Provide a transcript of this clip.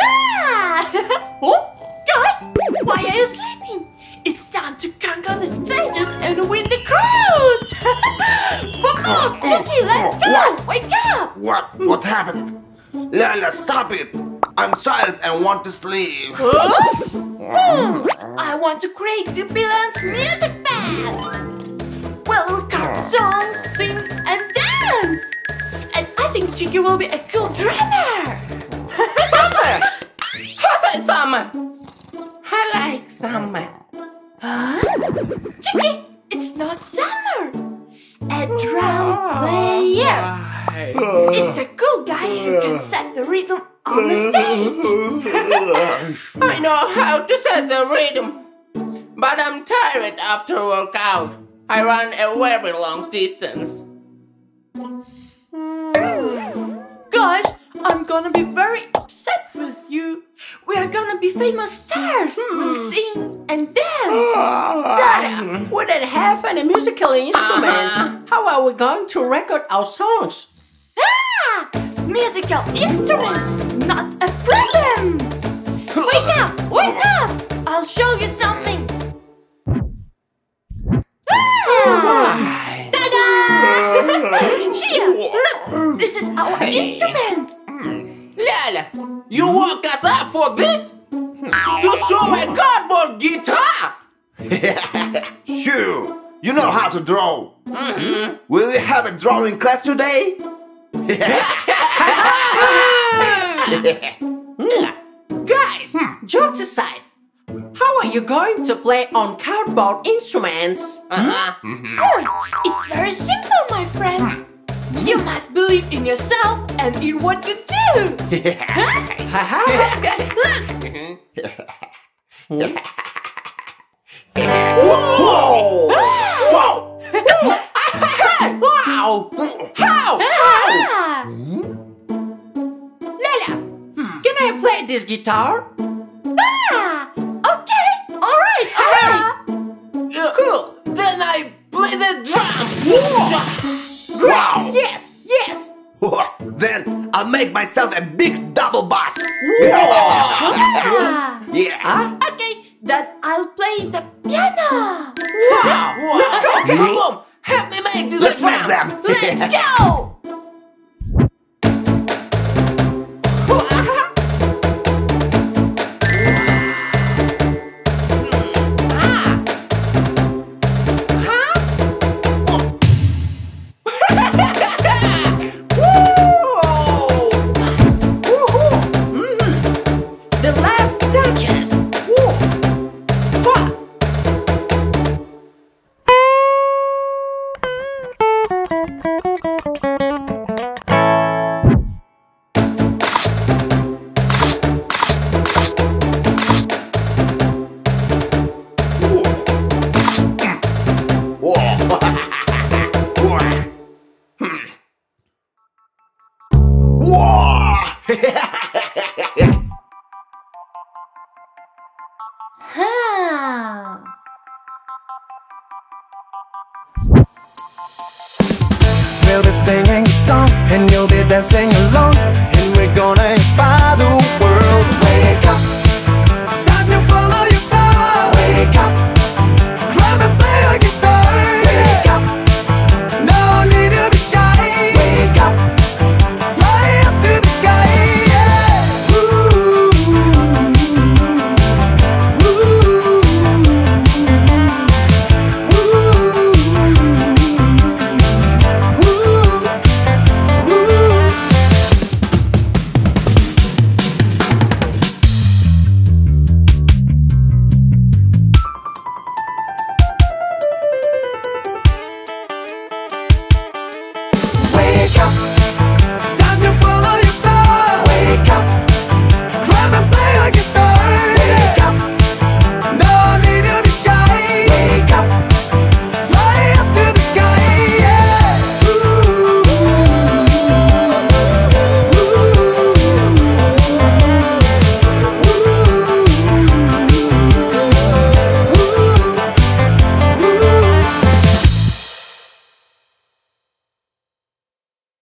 Ah! oh, guys, why are you sleeping? It's time to conquer the stages and win the crowns! Mom, Chicky, let's go! What? Wake up! What? What happened? Lya Lya, stop it! I'm tired and want to sleep. Huh? Hmm, I want to create D Billions Music Band! We'll record songs, sing, and dance! And I think Chicky will be a cool drummer! Summer! Who said summer? I like summer. Huh? Chicky, it's not summer! A drum ah. player! It's a cool guy who can set the rhythm on the stage! I know how to set the rhythm, but I'm tired after workout. I run a very long distance. Guys, I'm gonna be very upset with you. We are gonna be famous stars. We'll sing and dance. Dada, we don't have any musical instruments. How are we going to record our songs? Ah! Musical instruments, not a problem. Wake up! Wake up! I'll show you something. Ah! Ta-da! Here, you mm-hmm. woke us up for this? To show a cardboard guitar! Sure, you know how to draw. Mm-hmm. Will we have a drawing class today? Guys, jokes aside, how are you going to play on cardboard instruments? Hmm? Uh-huh. Mm-hmm. Oh, it's very believe in yourself and in what you do. Look, Whoa! Whoa! wow! How? ah, Lya Lya, can I play this guitar? ah, okay, all right, all right. Cool. Then I play the drum. Wow! Yes, yes. then I'll make myself a big double bass. Ah, Yeah. okay, then I'll play the piano. Wow. Let's go. Come on. Help me make this Let's make them. Let's go. We'll be singing a song and you'll be dancing along.